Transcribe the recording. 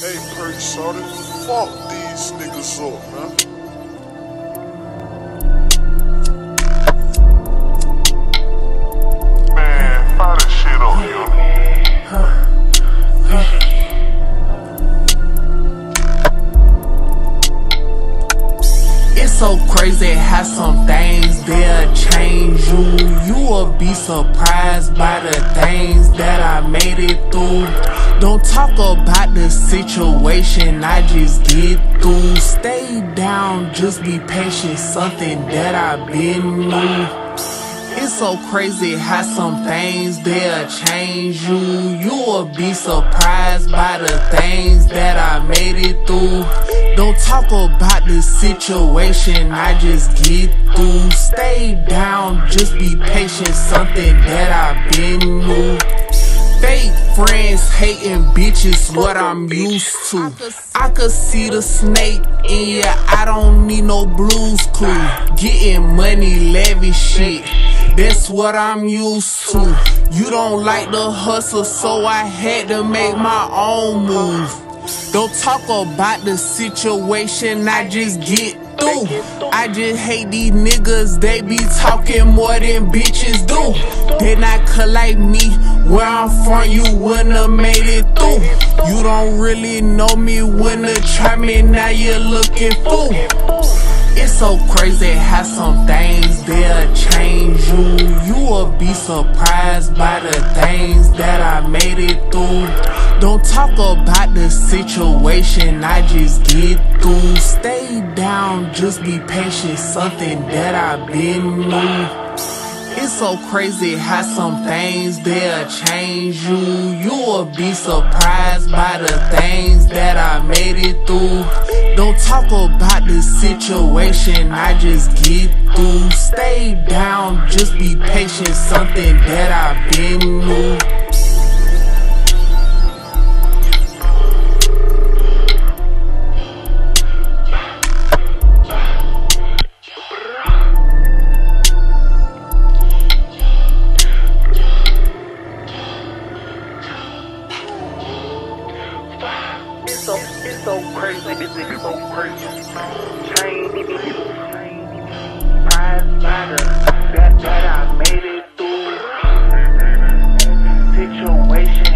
Hey, Perk fuck these niggas up, man. So crazy how some things they'll change you. You will be surprised by the things that I made it through. Don't talk about the situation I just get through. Stay down, just be patient, something that I've been through. It's so crazy how some things they'll change you. You will be surprised by the things that I made it through. Don't talk about the situation I just get through. Stay down, just be patient, something that I've been through. Fake friends hating bitches, what I'm used to. I could see the snake in ya, I don't need no Blue's Clue. Getting money, lavish shit, that's what I'm used to. You don't like the hustle, so I had to make my own move. Don't talk about the situation, I just get I just hate these niggas, they be talking more than bitches do. They not like me, where I'm from, you wouldn't made it through. You don't really know me when to try me, now you're looking fool. It's so crazy how some things they'll change you. You will be surprised by the things that I made it through. Don't talk about the situation I just get through. Stay down, just be patient, something that I've been through. It's so crazy how some things they'll change you. You will be surprised by the things that I made it through. Don't talk about the situation I just get through. Stay down, just be patient, something that I've been through. so crazy, this nigga so crazy. Chain, prize fighter. that, that I made it through. Situation.